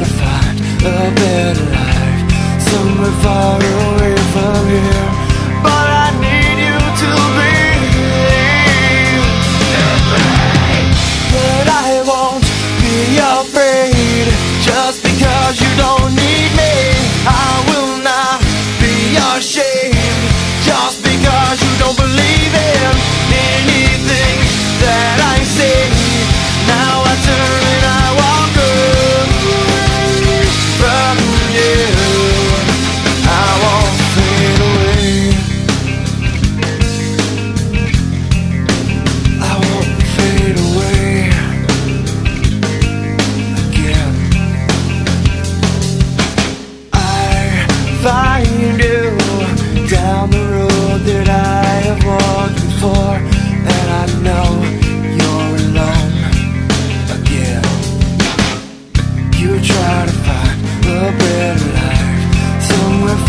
to find a better life somewhere far away from here.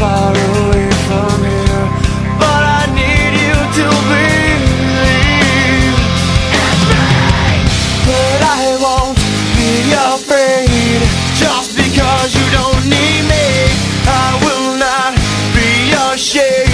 far away from here But I need you to believe. In me But I won't be afraid. Just because you don't need me I will not be ashamed.